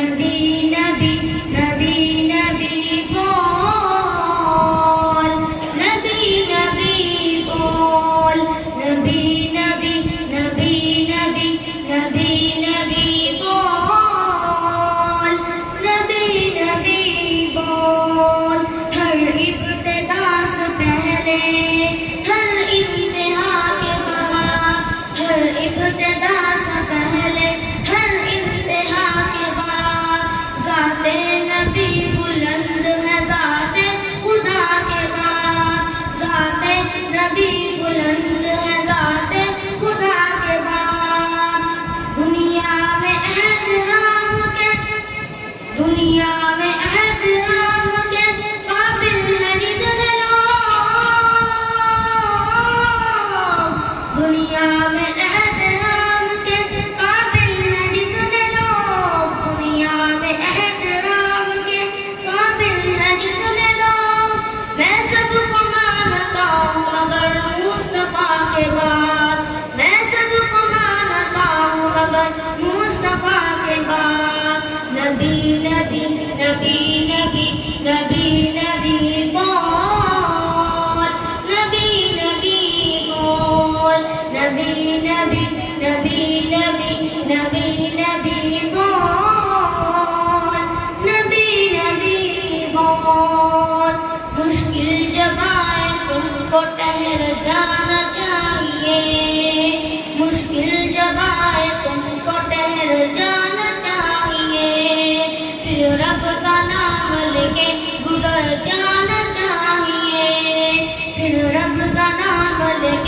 Amen. मुश्किल जब आए तुमको ठहर जाना चाहिए amable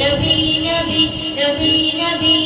नबी नबी नबी नबी